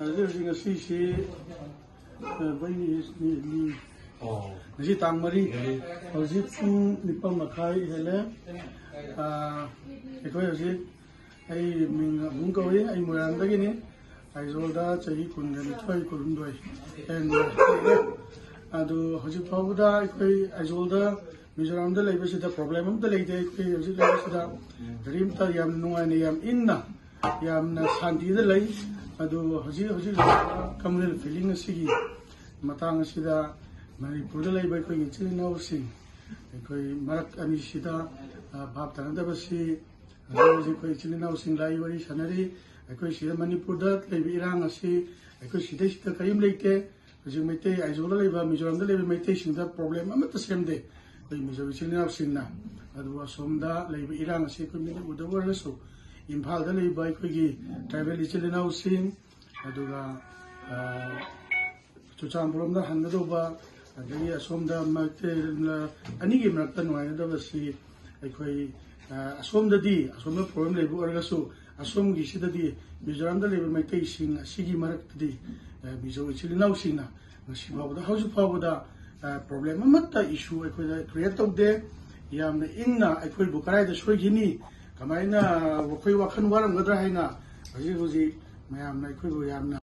ꯍꯧꯖꯤꯛ ꯍꯧꯖꯤꯛ ꯉꯁꯤꯁꯤ ꯕꯩꯅꯤ ꯑꯣ ꯉꯁꯤ ꯇꯥꯡ ꯃꯔꯤ ꯍꯧꯖꯤꯛ ꯄꯨꯡ ꯅꯤꯄꯥꯜ ꯃꯈꯥꯏ ꯍꯦꯜꯂꯦ ꯑꯩꯈꯣꯏ ꯍꯧꯖꯤꯛ ꯑꯩ ꯃꯤꯡ ꯑꯕꯨꯡ ꯀꯧꯏ ꯑꯩ ꯃꯣꯏꯔꯥꯡꯗꯒꯤꯅꯤ ꯑꯥꯏꯖꯣꯜꯗ ꯆꯍꯤ ꯀꯨꯟꯒ ꯅꯤꯊꯣꯏ ꯀꯨꯟꯍꯨꯝꯗꯣꯏ ꯂꯩꯔꯦ ꯑꯗꯨ ꯍꯧꯖꯤꯛ ꯐꯥꯎꯕꯗ ꯑꯩꯈꯣꯏ ꯑꯥꯏꯖꯣꯜꯗ ꯃꯤꯖꯣꯔꯥꯝꯗ ꯂꯩꯕꯁꯤꯗ ꯄ꯭ꯔꯣꯕ꯭ꯂꯦꯝ ꯑꯝꯇ ꯂꯩꯇꯦ ꯑꯩꯈꯣꯏ ꯍꯧꯖꯤꯛ ꯂꯩꯕꯁꯤꯗ ꯀꯔꯤꯝꯇ ꯌꯥꯝ ꯅꯨꯡꯉꯥꯏꯅ ꯌꯥꯝ ꯏꯪꯅ ꯌꯥꯝꯅ ꯁꯥꯟꯇꯤꯗ ꯂꯩ कमल फीलिंग मतंगद मणिपुर इचिलनाऊ मनपुर अनी भाप तब से इचिलनाऊ सनरी मणिपुर इरांग से लेते हजिक मैत आइजोल मिजोराम मैत पोब्लम सेमदे असोम इरांग से ꯏꯝꯐꯥꯜꯗ ꯂꯩꯕ ꯑꯩꯈꯣꯏꯒꯤ ꯇ꯭ꯔꯥꯏꯕꯦꯜ ꯏꯆꯤꯜ ꯏꯅꯥꯎꯁꯤꯡ ꯑꯗꯨꯒ ꯆꯨꯔꯆꯥꯟꯄꯨꯔꯝꯗ ꯍꯟꯒꯗꯧꯕ ꯑꯗꯒꯤ ꯑꯁꯣꯝꯗ ꯑꯅꯤꯒꯤ ꯃꯔꯛꯇ ꯅꯨꯡꯉꯥꯏꯒꯗꯕꯁꯤ ꯑꯩꯈꯣꯏ ꯑꯁꯣꯝꯗꯗꯤ ꯑꯁꯣꯝꯗ ꯄ꯭ꯔꯣꯕ꯭ꯂꯦꯝ ꯂꯩꯕ ꯑꯣꯏꯔꯒꯁꯨ ꯑꯁꯣꯝꯒꯤ ꯁꯤꯗꯗꯤ ꯃꯤꯖꯣꯔꯥꯝꯗ ꯂꯩꯕ ꯃꯩꯇꯩꯁꯤꯡ ꯑꯁꯤꯒꯤ ꯃꯔꯛꯇꯗꯤ ꯃꯤꯖꯣ ꯏꯆꯤꯜ ꯏꯅꯥꯎꯁꯤꯡꯅ ꯉꯁꯤ ꯐꯥꯎꯕꯗ ꯍꯧꯖꯤꯛ ꯐꯥꯎꯕꯗ ꯄ꯭ꯔꯣꯕ꯭ꯂꯦꯝ ꯑꯃꯠꯇ ꯏꯁꯨ ꯑꯩꯈꯣꯏꯗ ꯀ꯭ꯔꯤꯌꯦꯠ ꯇꯧꯗꯦ ꯌꯥꯝꯅ ꯏꯪꯅ ꯑꯩꯈꯣꯏꯕꯨ ꯀꯗꯥꯏꯗ ꯁꯣꯏꯈꯤꯅꯤ ꯀꯃꯥꯏꯅ ꯑꯩꯈꯣꯏ ꯋꯥꯈꯜ ꯋꯥꯔꯝꯒꯗ꯭ꯔꯥ ꯍꯥꯏꯅ ꯍꯧꯖꯤꯛ ꯍꯧꯖꯤꯛ ꯃꯌꯥꯝꯅ ꯑꯩꯈꯣꯏꯕꯨ ꯌꯥꯝꯅ